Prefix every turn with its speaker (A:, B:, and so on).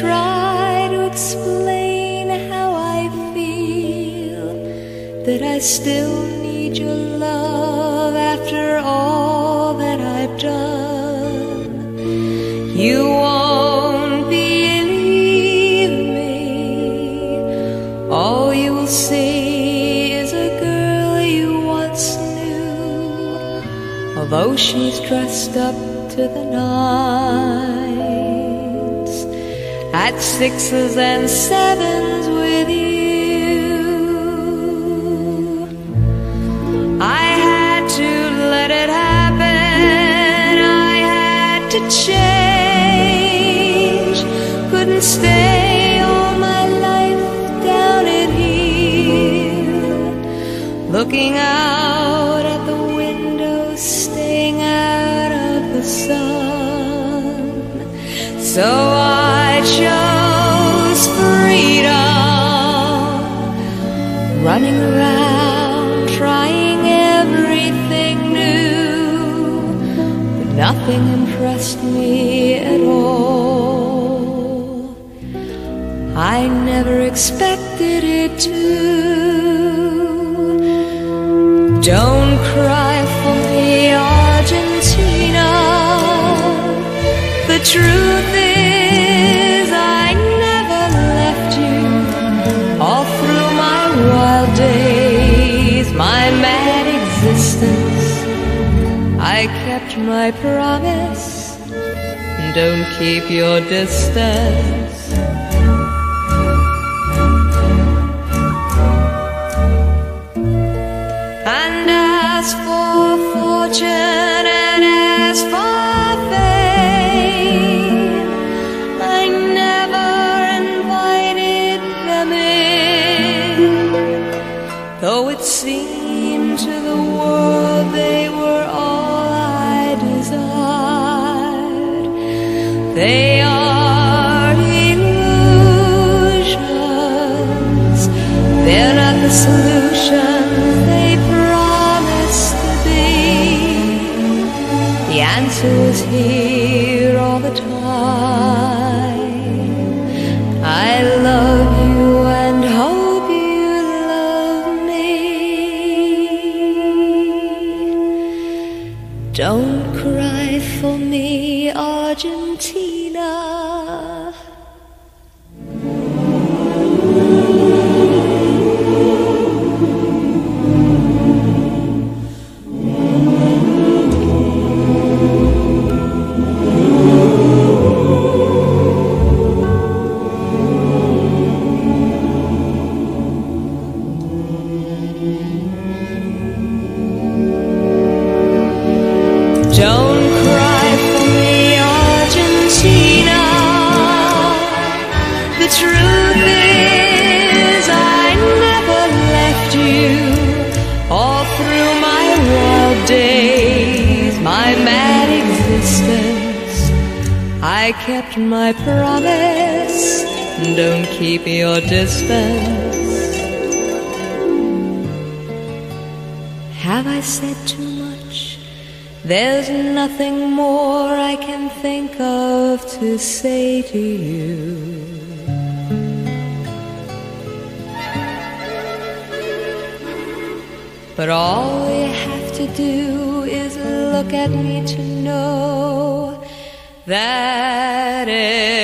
A: try to explain how I feel that I still need your love after all that I've done. You won't believe me. All you will see is a girl you once knew, although she's dressed up to the nines at sixes and sevens with you. I had to let it happen. I had to change. Couldn't stay all my life down in here, looking out at the window, staying out of the sun. So I chose freedom, running around, trying everything new. But nothing impressed me at all. I never expected it to. Don't cry kept my promise. Don't keep your distance. And as for fortune and as for fame, I never invited them in. Though it seemed they are illusions. They're not the solution they promised to be. The answer is here all the time. I love you and hope you love me. Don't cry for me, Argentina. Don't kept my promise. Don't keep your distance. Have I said too much? There's nothing more I can think of to say to you. But all you have to do is look at me to know that every